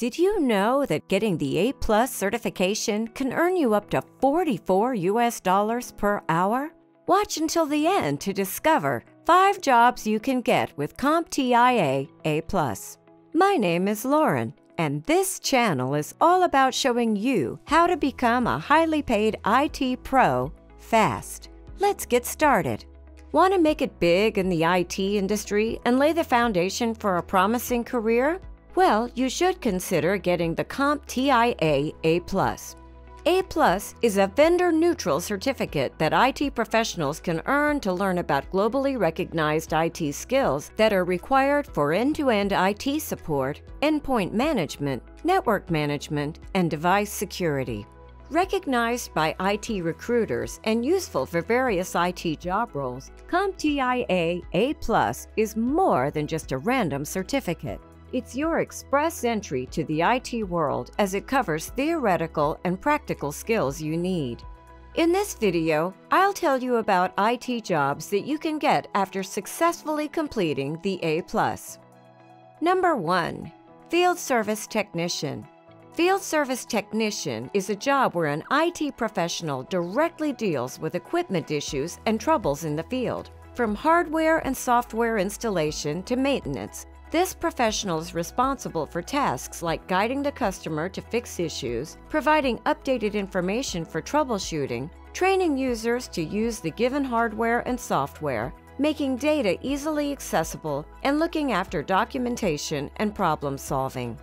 Did you know that getting the A Plus certification can earn you up to 44 US dollars per hour? Watch until the end to discover 5 jobs you can get with CompTIA A Plus. My name is Lauren, and this channel is all about showing you how to become a highly paid IT pro fast. Let's get started. Want to make it big in the IT industry and lay the foundation for a promising career? Well, you should consider getting the CompTIA A+. A is a vendor neutral certificate that IT professionals can earn to learn about globally recognized IT skills that are required for end to end IT support, endpoint management, network management, and device security. Recognized by IT recruiters and useful for various IT job roles, CompTIA A is more than just a random certificate. It's your express entry to the IT world as it covers theoretical and practical skills you need. In this video, I'll tell you about IT jobs that you can get after successfully completing the A+. Number 1. Field Service Technician. Field Service Technician is a job where an IT professional directly deals with equipment issues and troubles in the field, from hardware and software installation to maintenance, this professional is responsible for tasks like guiding the customer to fix issues, providing updated information for troubleshooting, training users to use the given hardware and software, making data easily accessible, and looking after documentation and problem solving.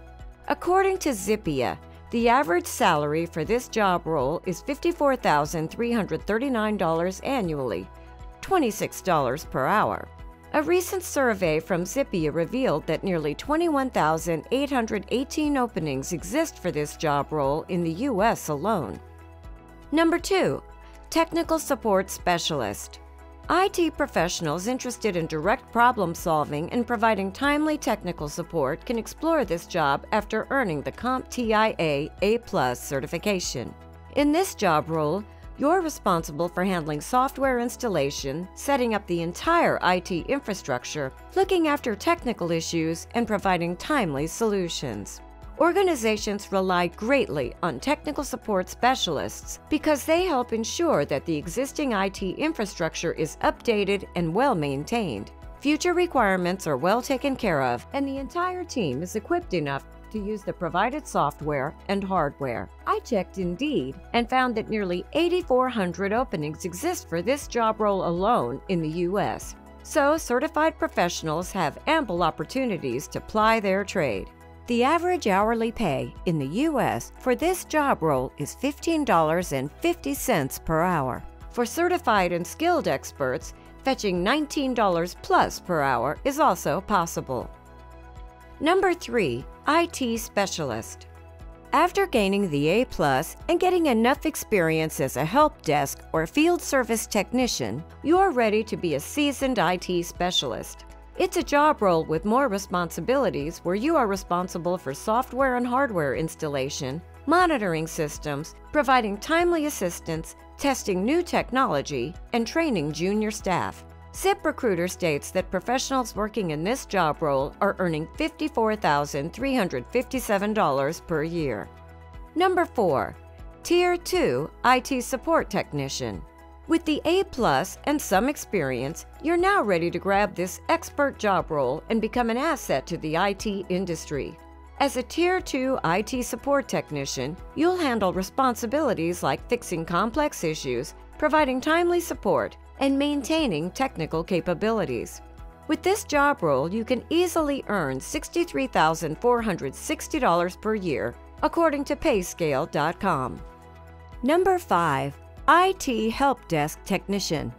According to Zippia, the average salary for this job role is $54,339 annually, $26 per hour. A recent survey from Zippia revealed that nearly 21,818 openings exist for this job role in the U.S. alone. Number 2. Technical Support Specialist. IT professionals interested in direct problem solving and providing timely technical support can explore this job after earning the CompTIA A+ certification. In this job role, you're responsible for handling software installation, setting up the entire IT infrastructure, looking after technical issues, and providing timely solutions. Organizations rely greatly on technical support specialists because they help ensure that the existing IT infrastructure is updated and well maintained. Future requirements are well taken care of, and the entire team is equipped enough to use the provided software and hardware. I checked Indeed and found that nearly 8,400 openings exist for this job role alone in the U.S. So, certified professionals have ample opportunities to ply their trade. The average hourly pay in the U.S. for this job role is $15.50 per hour. For certified and skilled experts, fetching $19 plus per hour is also possible. Number 3. IT Specialist After gaining the A Plus and getting enough experience as a help desk or field service technician, you're ready to be a seasoned IT specialist. It's a job role with more responsibilities where you are responsible for software and hardware installation, monitoring systems, providing timely assistance, testing new technology, and training junior staff. ZipRecruiter states that professionals working in this job role are earning $54,357 per year. Number 4. Tier 2 IT Support Technician. With the A plus and some experience, you're now ready to grab this expert job role and become an asset to the IT industry. As a Tier 2 IT support technician, you'll handle responsibilities like fixing complex issues, providing timely support, and maintaining technical capabilities. With this job role, you can easily earn $63,460 per year, according to Payscale.com. Number 5. IT Help Desk Technician.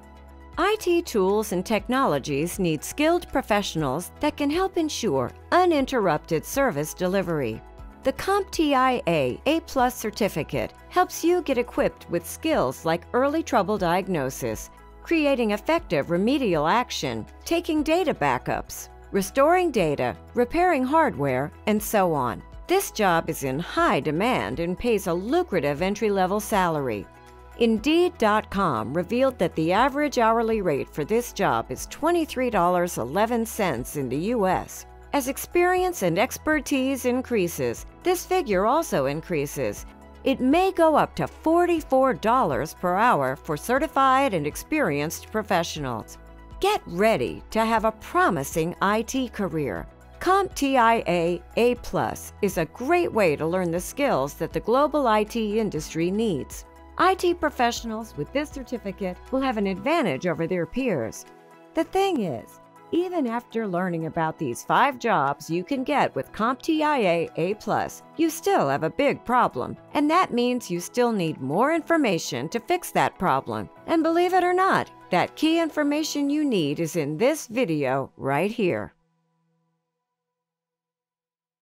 IT tools and technologies need skilled professionals that can help ensure uninterrupted service delivery. The CompTIA A Plus certificate helps you get equipped with skills like early trouble diagnosis, creating effective remedial action, taking data backups, restoring data, repairing hardware, and so on. This job is in high demand and pays a lucrative entry level salary. Indeed.com revealed that the average hourly rate for this job is $23.11 in the U.S. As experience and expertise increases, this figure also increases. It may go up to $44 per hour for certified and experienced professionals. Get ready to have a promising IT career. CompTIA A is a great way to learn the skills that the global IT industry needs. IT professionals with this certificate will have an advantage over their peers. The thing is, even after learning about these five jobs you can get with CompTIA A+, you still have a big problem, and that means you still need more information to fix that problem. And believe it or not, that key information you need is in this video right here.